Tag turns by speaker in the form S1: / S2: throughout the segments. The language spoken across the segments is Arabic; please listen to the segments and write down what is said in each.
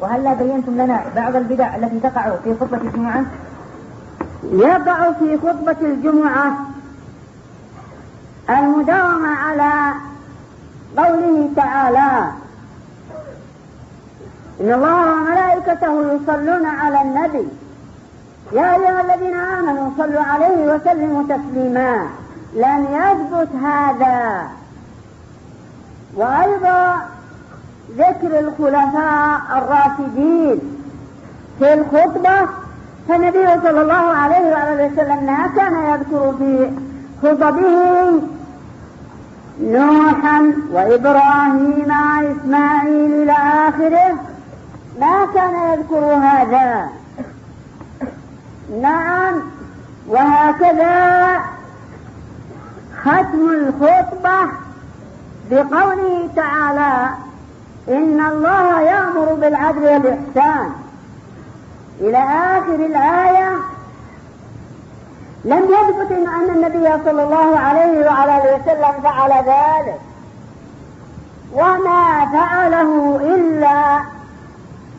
S1: وهل بينتم لنا بعض البدع التي تقع في خطبة الجمعة؟
S2: يقع في خطبة الجمعة المداومة على قوله تعالى إن الله وملائكته يصلون على النبي. يا أيها الذين آمنوا صلوا عليه وسلموا تسليما. لم يثبت هذا. وأيضا ذكر الخلفاء الراشدين في الخطبة فالنبي صلى الله عليه وآله وسلم ما كان يذكر في خطبه نوحا وإبراهيم وإسماعيل إلى آخره. ما كان يذكر هذا. نعم وهكذا ختم الخطبة بقوله تعالى إن الله يأمر بالعدل والإحسان. إلى آخر الآية. لم يثبت أن النبي صلى الله عليه وعلى آله وسلم فعل ذلك. وما فعله إلا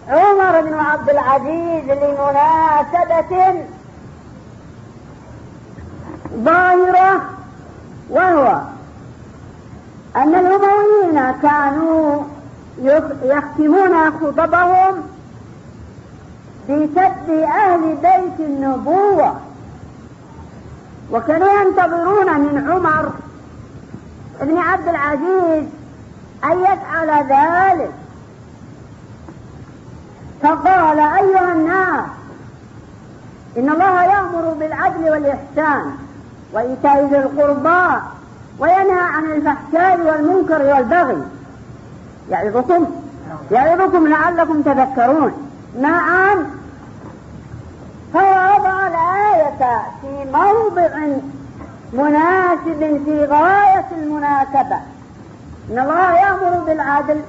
S2: عمر بن عبد العزيز لمناسبة ظاهرة وهو أن الأمويين كانوا يختمون خطبهم بسب أهل بيت النبوة. وكانوا ينتظرون من عمر بن عبد العزيز أن يفعل ذلك. فقال أيها الناس إن الله يأمر بالعدل والإحسان وإيتاء ذي القربى وينهى عن الفحشاء والمنكر والبغي. يعظكم. يعظكم لعلكم تذكرون. نعم. فهو وضع الآية في موضع مناسب في غاية المناسبة. إن الله يأمر بالعدل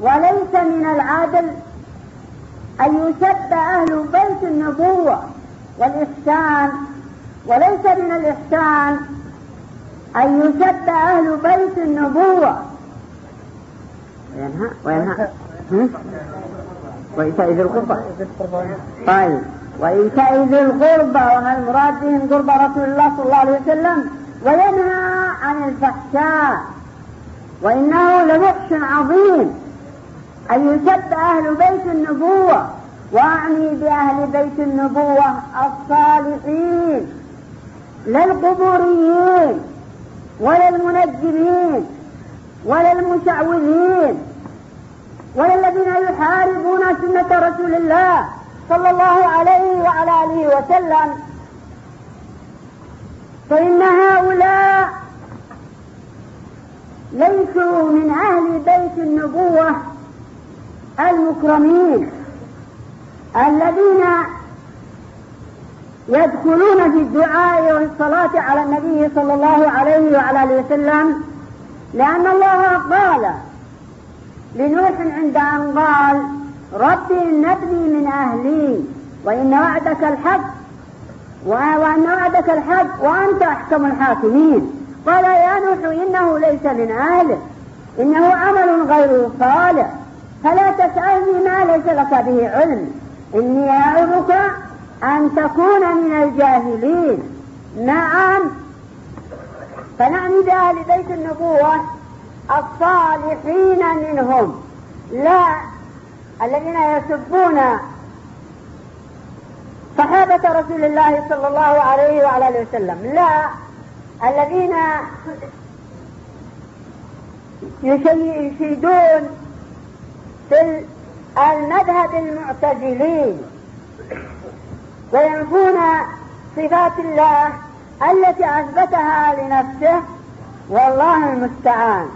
S2: وليس من العدل أن يسب أهل بيت النبوة والإحسان. وليس من الإحسان أن يسب أهل بيت النبوة وينهى؟ وينهى. وإيتاء ذي القربى. طيب. وإيتاء ذي القربى وما المراد بهم قرب رسول الله صلى الله عليه وسلم وينهى عن الفحشاء. وإنه لفحش عظيم أن يسب أهل بيت النبوة. وأعني بأهل بيت النبوة الصالحين لا القبوريين ولا المنجمين ولا المشعوذين ولا الذين يحاربون سنة رسول الله صلى الله عليه وعلى آله وسلم. فإن هؤلاء ليسوا من أهل بيت النبوة المكرمين الذين يدخلون في الدعاء والصلاة على النبي صلى الله عليه وعلى آله وسلم. لأن الله قال لنوح عند أن قال ربي إن ابني من أهلي وإن وعدك الحق وأن وعدك الحق وأنت أحكم الحاكمين. قال يا نوح إنه ليس من أهلك إنه عمل غير صالح فلا تسألني ما ليس لك به علم إني أعظك أن تكون من الجاهلين. نعم فنعني بأهل بيت النبوة الصالحين منهم. لا الذين يسبون صحابة رسول الله صلى الله عليه وعلى آله وسلم. لا الذين يشيدون في المذهب المعتزلين وينفون صفات الله التي أثبتها لنفسه والله المستعان.